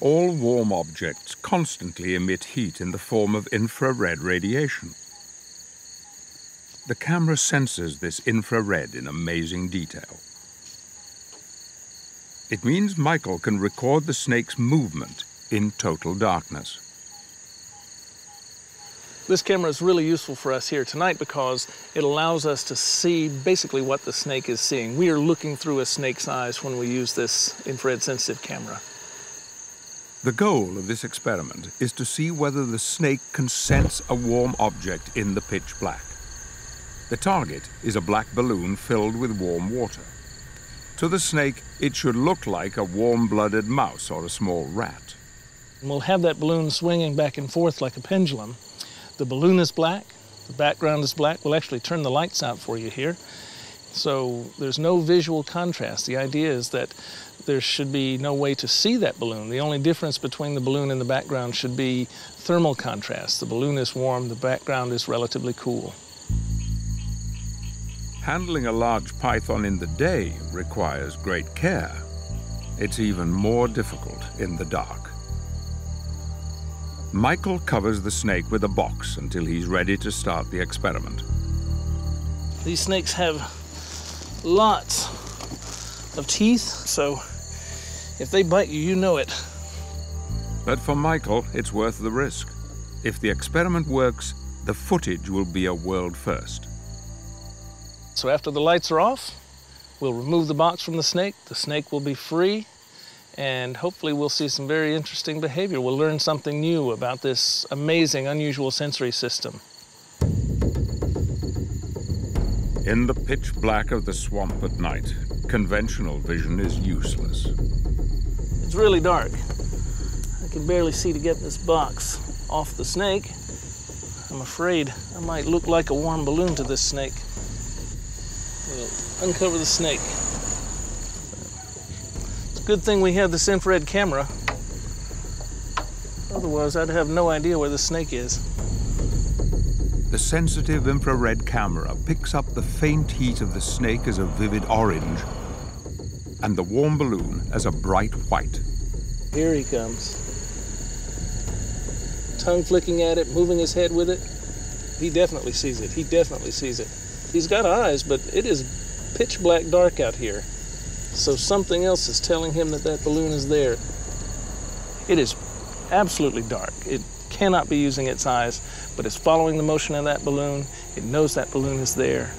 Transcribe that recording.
All warm objects constantly emit heat in the form of infrared radiation. The camera senses this infrared in amazing detail. It means Michael can record the snake's movement in total darkness. This camera is really useful for us here tonight because it allows us to see basically what the snake is seeing. We are looking through a snake's eyes when we use this infrared sensitive camera. The goal of this experiment is to see whether the snake can sense a warm object in the pitch black. The target is a black balloon filled with warm water. To the snake, it should look like a warm-blooded mouse or a small rat. We'll have that balloon swinging back and forth like a pendulum. The balloon is black, the background is black. We'll actually turn the lights out for you here. So there's no visual contrast. The idea is that there should be no way to see that balloon. The only difference between the balloon and the background should be thermal contrast. The balloon is warm, the background is relatively cool. Handling a large python in the day requires great care. It's even more difficult in the dark. Michael covers the snake with a box until he's ready to start the experiment. These snakes have lots of teeth, so if they bite you, you know it. But for Michael, it's worth the risk. If the experiment works, the footage will be a world first. So after the lights are off, we'll remove the box from the snake. The snake will be free, and hopefully we'll see some very interesting behavior. We'll learn something new about this amazing, unusual sensory system. In the pitch black of the swamp at night, conventional vision is useless. It's really dark. I can barely see to get this box off the snake. I'm afraid I might look like a warm balloon to this snake. We'll uncover the snake. It's a good thing we have this infrared camera. Otherwise, I'd have no idea where the snake is. The sensitive infrared camera picks up the faint heat of the snake as a vivid orange and the warm balloon as a bright white. Here he comes. Tongue flicking at it, moving his head with it. He definitely sees it. He definitely sees it. He's got eyes, but it is pitch black dark out here. So something else is telling him that that balloon is there. It is absolutely dark. It cannot be using its eyes, but it's following the motion of that balloon. It knows that balloon is there,